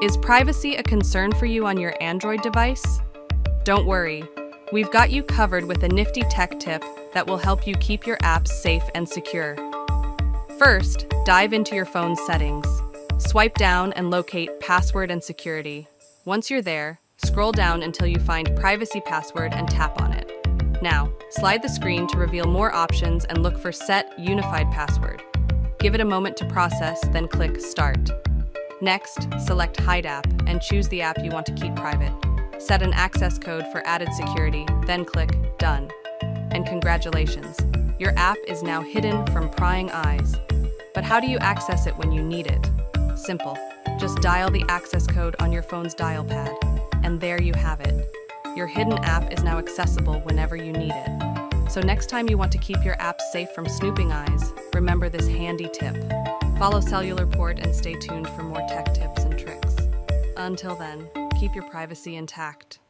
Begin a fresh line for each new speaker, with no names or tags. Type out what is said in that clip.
Is privacy a concern for you on your Android device? Don't worry, we've got you covered with a nifty tech tip that will help you keep your apps safe and secure. First, dive into your phone's settings. Swipe down and locate Password and Security. Once you're there, scroll down until you find Privacy Password and tap on it. Now, slide the screen to reveal more options and look for Set Unified Password. Give it a moment to process, then click Start. Next, select Hide app and choose the app you want to keep private. Set an access code for added security, then click Done. And congratulations, your app is now hidden from prying eyes. But how do you access it when you need it? Simple. Just dial the access code on your phone's dial pad, and there you have it. Your hidden app is now accessible whenever you need it. So next time you want to keep your apps safe from snooping eyes, remember this handy tip. Follow Cellular Port and stay tuned for more tech tips and tricks. Until then, keep your privacy intact.